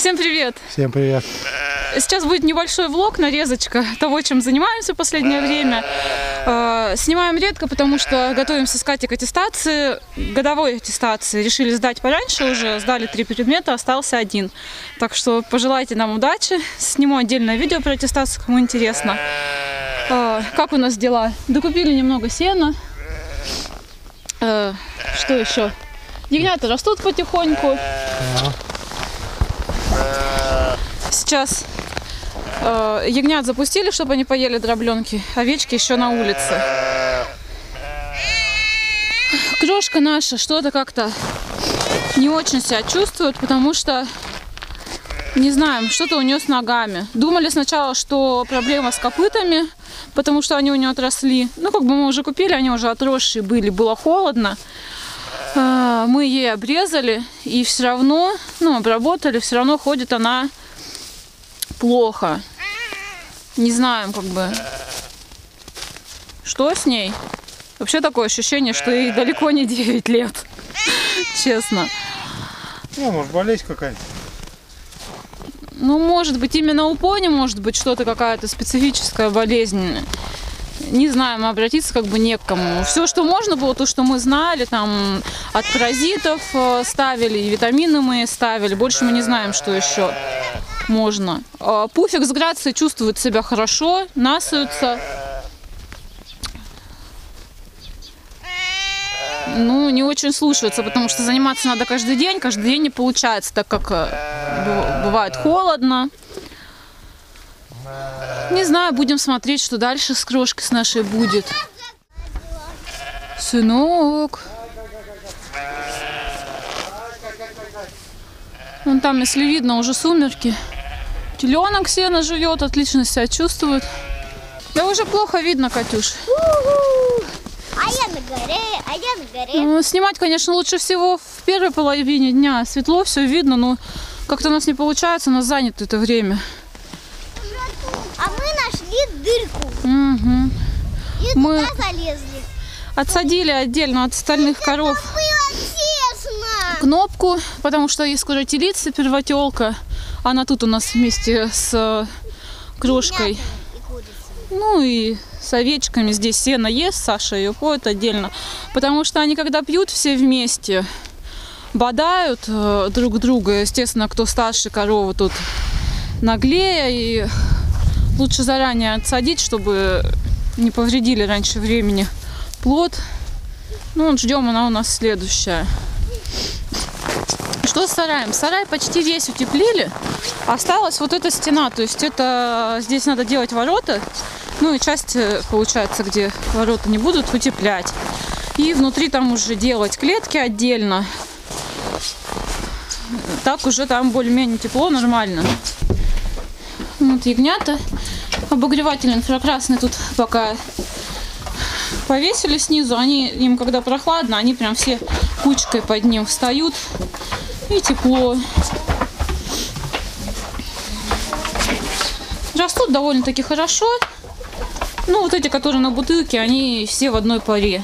Всем привет! Всем привет! Сейчас будет небольшой влог, нарезочка того, чем занимаемся в последнее время. Э, снимаем редко, потому что готовимся с Катей к аттестации, годовой аттестации. Решили сдать пораньше уже, сдали три предмета, остался один. Так что пожелайте нам удачи. Сниму отдельное видео про аттестацию, кому интересно. Э, как у нас дела? Докупили немного сена. Э, что еще? Ягнята растут потихоньку. Сейчас э, ягнят запустили, чтобы они поели дробленки. Овечки еще на улице. Крошка наша что-то как-то не очень себя чувствует, потому что не знаем, что-то у нее с ногами. Думали сначала, что проблема с копытами, потому что они у нее отросли. Ну, как бы мы уже купили, они уже отросшие были, было холодно. А, мы ей обрезали, и все равно, ну, обработали, все равно ходит она плохо. Не знаем, как бы, что с ней. Вообще такое ощущение, что ей далеко не 9 лет. Честно. Ну, может, болезнь какая-то. Ну, может быть, именно у пони может быть что-то, какая-то специфическая болезнь. Не знаю, мы обратиться как бы не к кому. Все, что можно было, то, что мы знали, там от паразитов э, ставили, и витамины мы ставили. Больше мы не знаем, что еще можно. А пуфик с грацией чувствует себя хорошо, насуется. Ну, не очень слушается, потому что заниматься надо каждый день. Каждый день не получается, так как э, бывает холодно. Не знаю, будем смотреть, что дальше с крошкой с нашей будет. Сынок. Вон там, если видно, уже сумерки. Теленок сено живет, отлично себя чувствует. Да уже плохо видно, Катюш. А я на горе, а я на горе. Ну, снимать, конечно, лучше всего в первой половине дня. Светло, все видно, но как-то у нас не получается, нас занято это время. А мы нашли дырку. Угу. И Мы- туда залезли. Отсадили отдельно от остальных коров кнопку, потому что есть скоро телица, первотелка. Она тут у нас вместе с э, крошкой. Ну и с овечками здесь сено ест, Саша ее поет отдельно. Потому что они когда пьют все вместе, бодают э, друг друга. Естественно, кто старше коровы тут наглее. И лучше заранее отсадить, чтобы не повредили раньше времени плод. Ну, вот ждем, она у нас следующая. Что с сараем? Сарай почти весь утеплили. Осталась вот эта стена. То есть это здесь надо делать ворота. Ну и часть, э, получается, где ворота не будут, утеплять. И внутри там уже делать клетки отдельно. Так уже там более-менее тепло, нормально. Вот ягнята. Обогреватель инфракрасный тут пока повесили снизу. Они, им когда прохладно, они прям все кучкой под ним встают. И тепло. Довольно-таки хорошо. Ну, вот эти, которые на бутылке, они все в одной паре.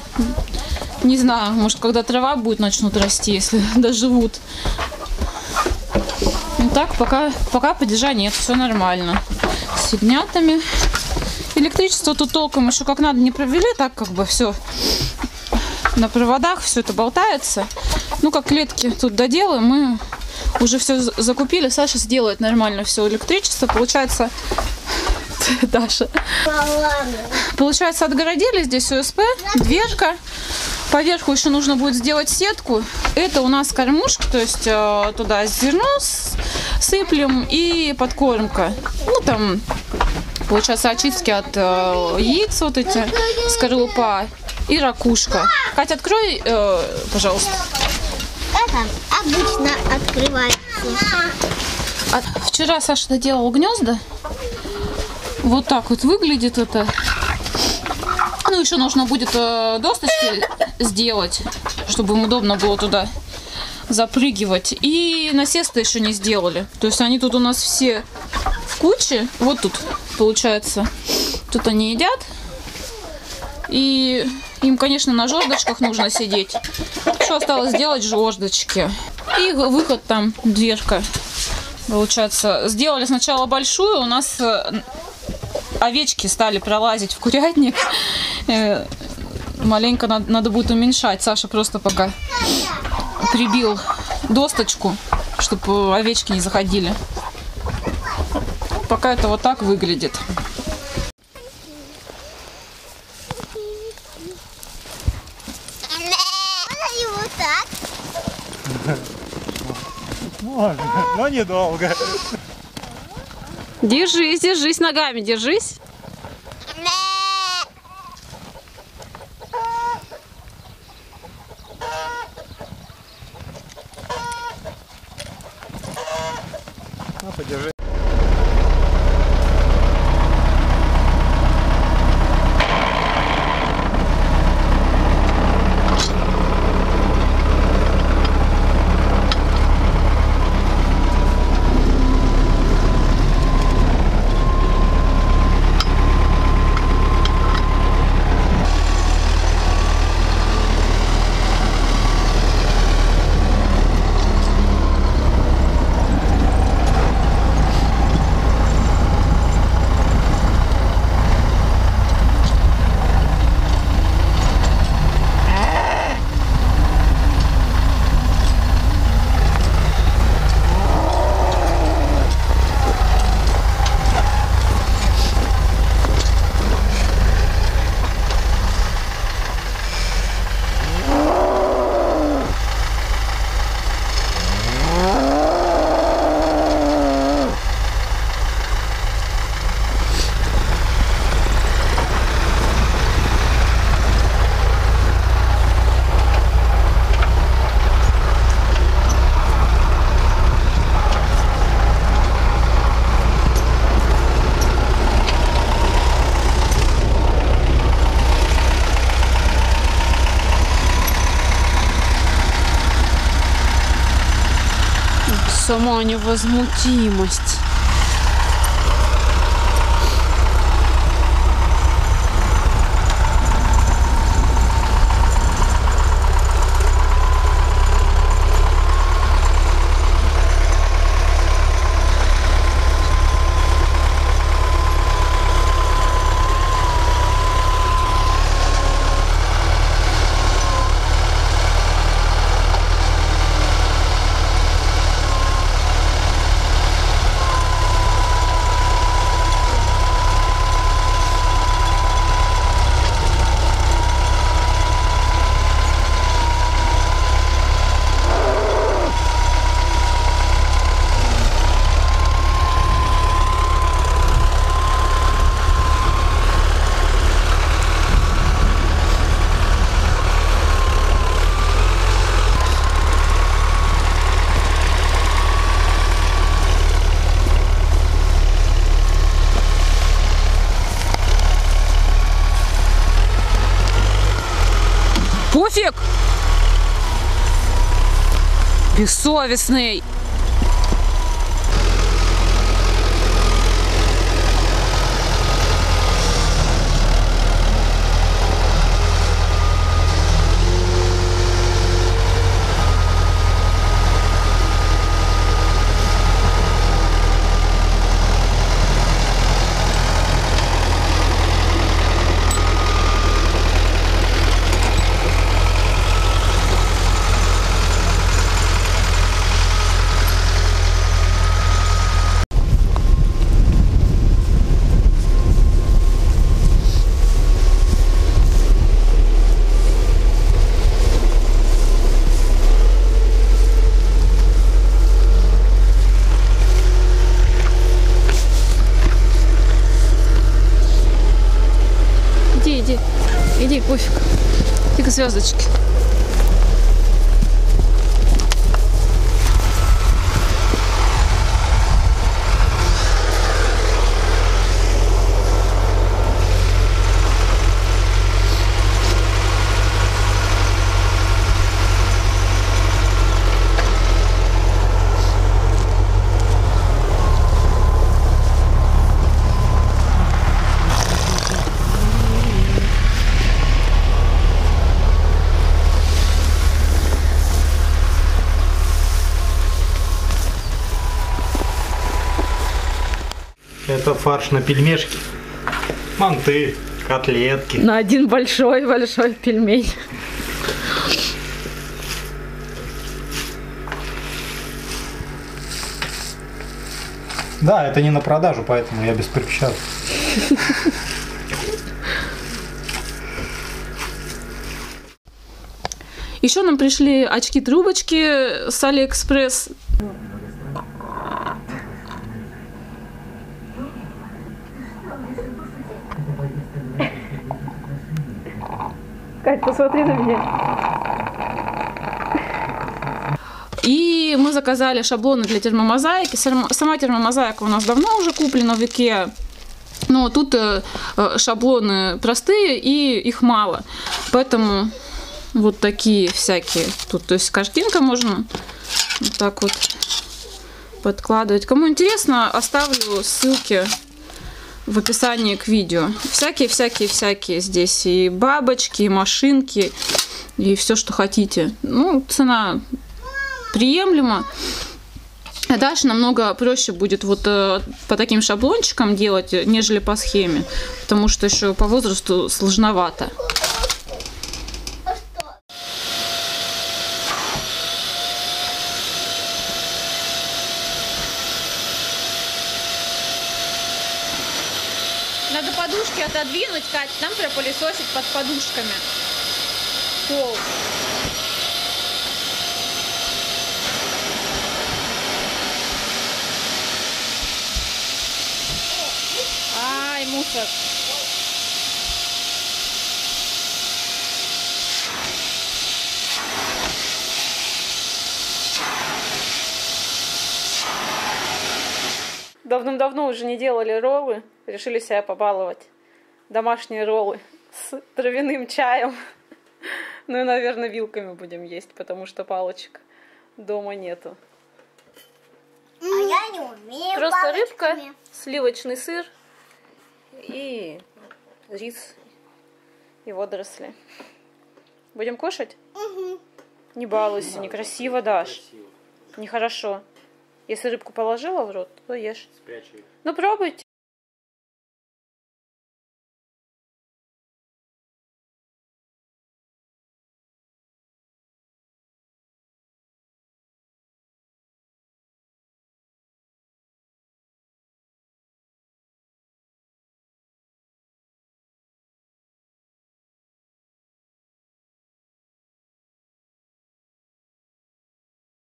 Не знаю, может, когда трава будет, начнут расти, если доживут. Ну так, пока, пока падежа нет, все нормально. С ягнятами. Электричество тут толком еще как надо не провели, так как бы все на проводах, все это болтается. Ну, как клетки тут доделаем, мы уже все закупили. Саша сделает нормально все электричество. Получается, Даша, Получается, отгородили здесь УСП, дверка. Поверху еще нужно будет сделать сетку. Это у нас кормушка, то есть э, туда зерно сыплем и подкормка. Ну, там, получается, очистки от э, яиц вот эти, скорлупа и ракушка. Катя, открой, э, пожалуйста. Это обычно открывается. А вчера Саша доделал гнезда. Вот так вот выглядит это. Ну, еще нужно будет э, досточки сделать, чтобы им удобно было туда запрыгивать. И насесты еще не сделали. То есть они тут у нас все в куче. Вот тут, получается. Тут они едят. И им, конечно, на жердочках нужно сидеть. Что осталось сделать? Жердочки. И выход там, дверка Получается, сделали сначала большую, у нас э, овечки стали пролазить в курятник. Э, Маленько надо, надо будет уменьшать. Саша просто пока прибил досточку, чтобы овечки не заходили. Пока это вот так выглядит. Можно и вот так. Можно, но недолго. Держись, держись ногами, держись. Ну, подержи. Сама невозмутимость. Пуфик! Бессовестный! Иди, иди. Иди, Пуфик. Иди фарш на пельмешки. Манты, котлетки. На один большой-большой пельмень. Да, это не на продажу, поэтому я без перчаток. Еще нам пришли очки-трубочки с Алиэкспресс. Кать, посмотри на меня. И мы заказали шаблоны для термомозаики. Сама термомозаика у нас давно уже куплена в Икеа. Но тут э, э, шаблоны простые и их мало. Поэтому вот такие всякие. Тут, то есть картинка можно вот так вот подкладывать. Кому интересно, оставлю ссылки в описании к видео. Всякие-всякие-всякие здесь и бабочки, и машинки, и все, что хотите. Ну, цена приемлема. А дальше намного проще будет вот э, по таким шаблончикам делать, э, нежели по схеме, потому что еще по возрасту сложновато. Надо подушки отодвинуть, Кать, там пропылесосить под подушками. Пол. Ай, мусор. Давным-давно уже не делали роллы, решили себя побаловать. Домашние роллы с травяным чаем. Ну и, наверное, вилками будем есть, потому что палочек дома нету. А я не умею Просто рыбка, палочками. сливочный сыр и рис и водоросли. Будем кушать? Мгм. Не балуйся, некрасиво дашь. Нехорошо. Если рыбку положила в рот, то ешь. Ну пробуйте.